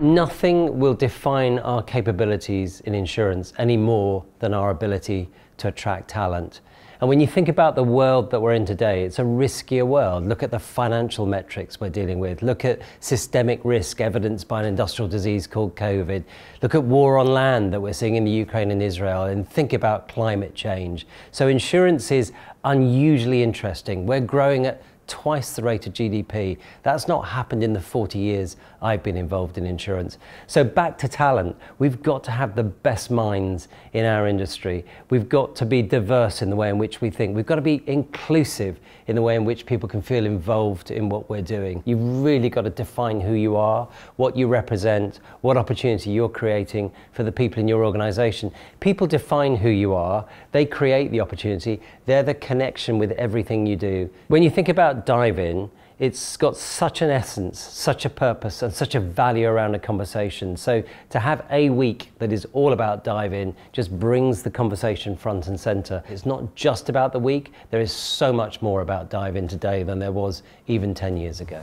Nothing will define our capabilities in insurance any more than our ability to attract talent. And when you think about the world that we're in today, it's a riskier world. Look at the financial metrics we're dealing with. Look at systemic risk evidenced by an industrial disease called COVID. Look at war on land that we're seeing in the Ukraine and Israel. And think about climate change. So insurance is unusually interesting. We're growing at twice the rate of GDP. That's not happened in the 40 years I've been involved in insurance. So back to talent, we've got to have the best minds in our industry. We've got to be diverse in the way in which we think. We've got to be inclusive in the way in which people can feel involved in what we're doing. You've really got to define who you are, what you represent, what opportunity you're creating for the people in your organization. People define who you are, they create the opportunity, they're the connection with everything you do. When you think about dive in, it's got such an essence, such a purpose, and such a value around a conversation. So to have a week that is all about dive in just brings the conversation front and center. It's not just about the week, there is so much more about dive in today than there was even 10 years ago.